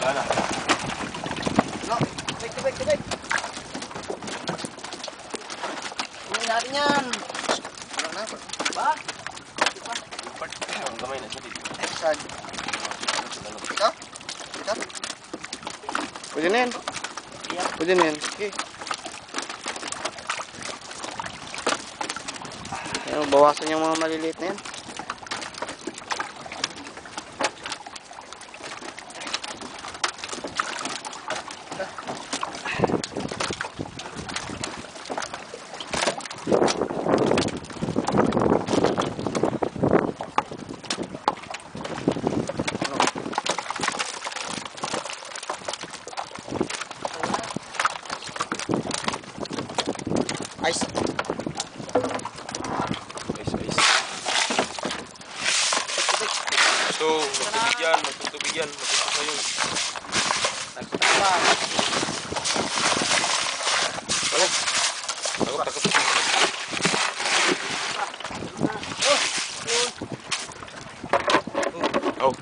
Wala. No, tubig, tubig, tubig. Uwi natin yan. Wala na. Ba? Ang gamay na siya dito. Saan? Dito? Dito? Pwede na yan. Pwede na yan. Ayun, bawasan yung mga maliliit na yan. Ice. Guys, guys. So, magtubig yan, magtutubig yan, magtutubig yun. Oh.